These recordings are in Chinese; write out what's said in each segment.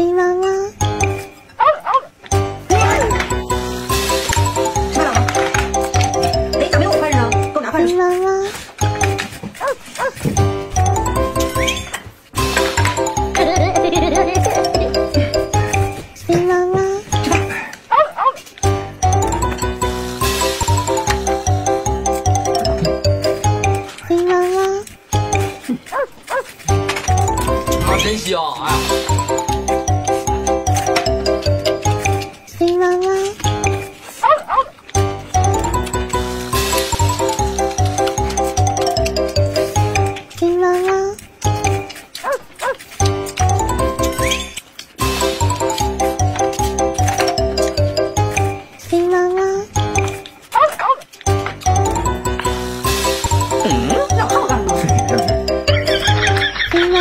しています。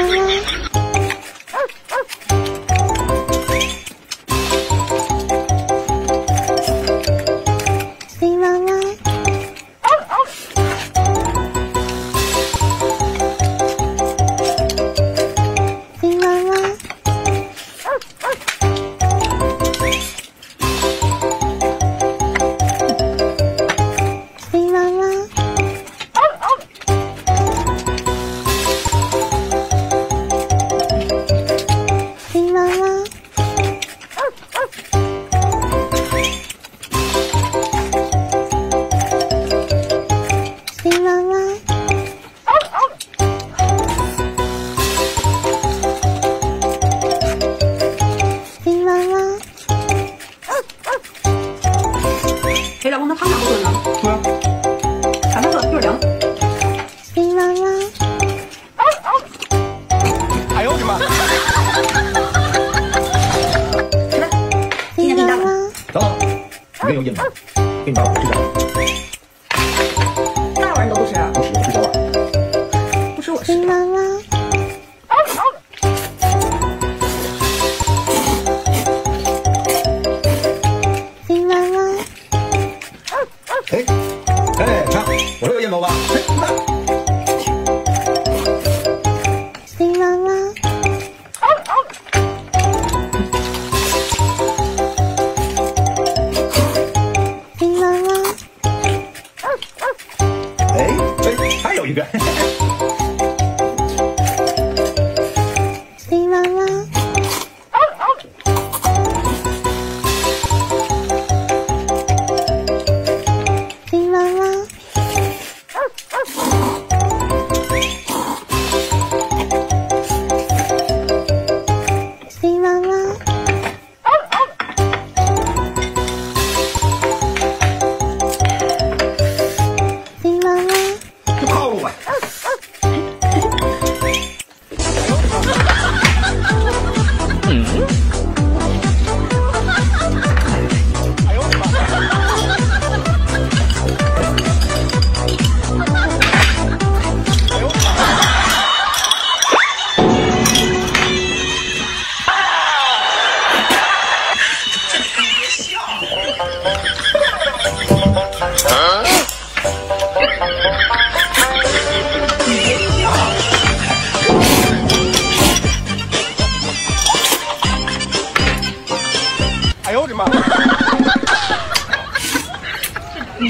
Aww. 给你给你拿这个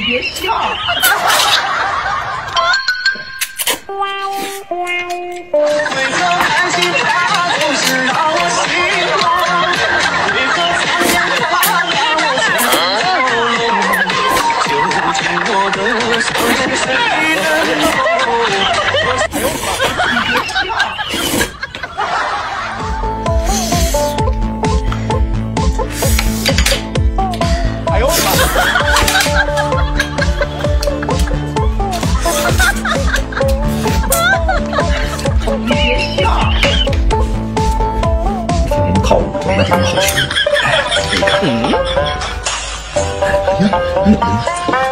别笑。泡芙，那是很好吃哎。你看，嗯，哎呀，嗯。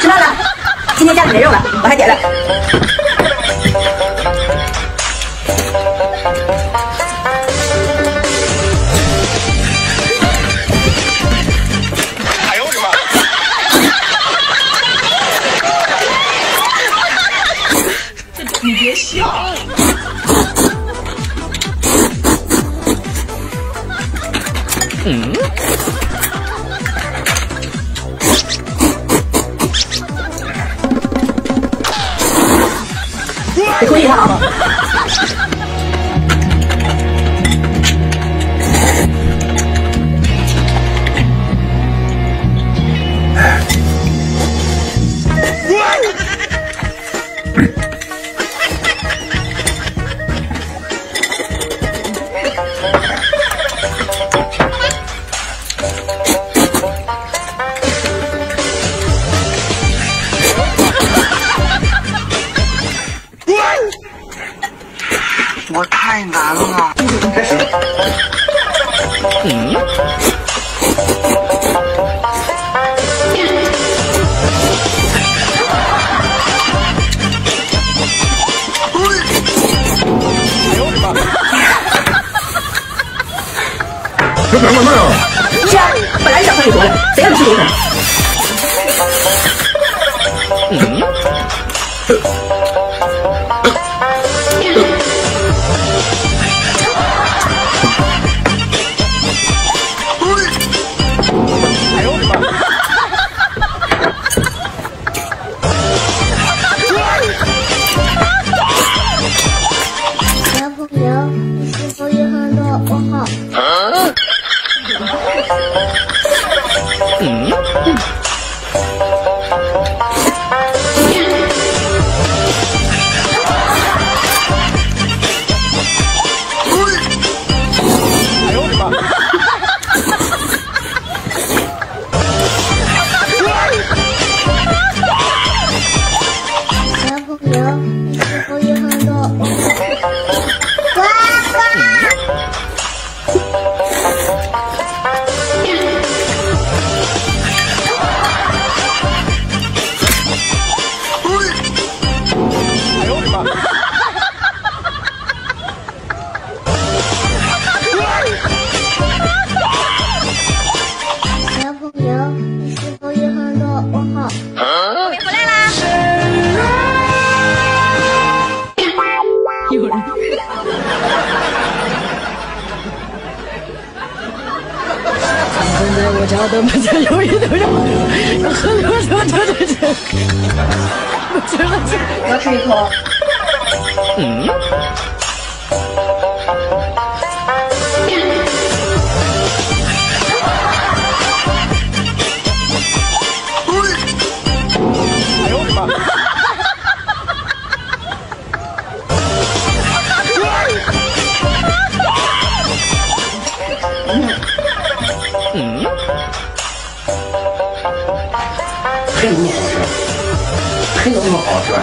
吃饭了，今天家里没肉了，我还点了。注意他啊！我太难了。开始。哎呦我的妈！这怎么弄啊？是啊，本来想和你说的，谁让你吃独生？哎在我家的门前有一头羊，有很多头头的人。我觉得这我要吃一口。哎还有那么好吃？还有那么好吃？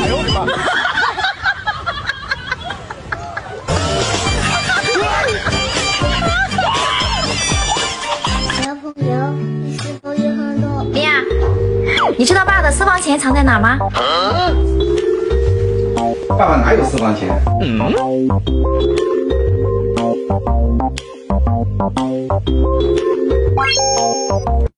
哎呦我的妈！小朋友，你是否有很多？林亚，你知道爸的私房钱藏在哪吗？爸爸哪有私房钱？ピッ!